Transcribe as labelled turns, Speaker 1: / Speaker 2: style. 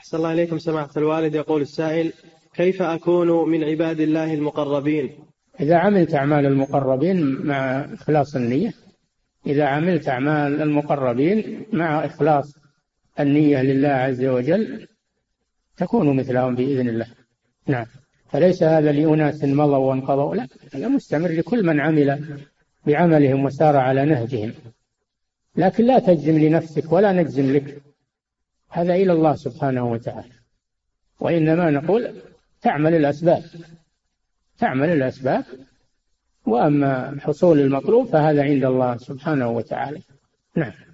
Speaker 1: أحسن الله إليكم سماحة الوالد. يقول السائل كيف أكون من عباد الله المقربين؟
Speaker 2: إذا عملت أعمال المقربين مع إخلاص النية إذا عملت أعمال المقربين مع إخلاص النية لله عز وجل تكون مثلهم بإذن الله. نعم. فليس هذا لأناس مضوا وانقضوا؟ لا هذا مستمر. لكل من عمل بعملهم وسار على نهجهم. لكن لا تجزم لنفسك ولا نجزم لك. هذا إلى الله سبحانه وتعالى. وإنما نقول تعمل الأسباب. تعمل الأسباب. وأما حصول المطلوب فهذا عند الله سبحانه وتعالى. نعم.